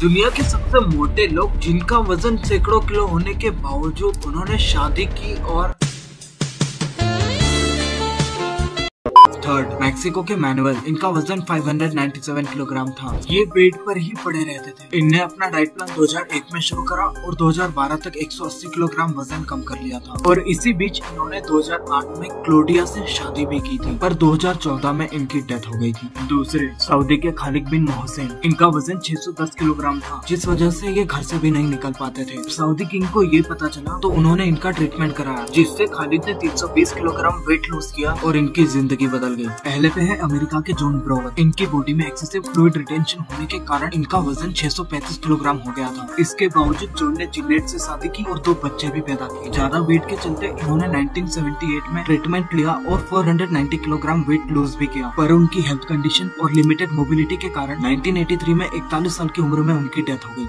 दुनिया के सबसे मोटे लोग जिनका वज़न सैकड़ों किलो होने के बावजूद उन्होंने शादी की और थर्ड मैक्सिको के मैनुअल इनका वज़न 597 किलोग्राम था। ये बेड पर ही पड़े रहते थे। इनने अपना डाइट प्लान 2001 में शुरू करा और 2012 तक 180 किलोग्राम वज़न कम कर लिया था। और इसी बीच इन्होंने 2008 में क्लोडिया से शादी भी की थी, पर 2014 में इनकी डेथ हो गई थी। दूसरे, सऊदी के खालिद बिन मोहसिन, इनका वज़न 610 किलोग्राम था, जिस वजह से ये घर से भी नहीं निकल पाते थे। सऊदी किंग को ये पता चला तो उन्होंने इनका ट्रीटमेंट कराया, जिससे खालिद ने 320 किलोग्राम वेट लूज किया और इनकी ज़िंदगी बदल गई पहले पे है अमेरिका के जॉन ब्रोवर इनकी बॉडी में एक्सेसिव फ्लूइड रिटेंशन होने के कारण इनका वज़न 635 किलोग्राम हो गया था। इसके बावजूद जॉन ने जिनेट से शादी की और दो बच्चे भी पैदा किए। ज़्यादा वेट के चलते इन्होंने 1978 में ट्रीटमेंट लिया और 490 किलोग्राम वेट लूज भी किया। पर उनकी हेल्थ कंडीशन और लिमिटेड मोबिलिटी के कारण 1983 में 41 साल की उम्र में उनकी डेथ हो गई।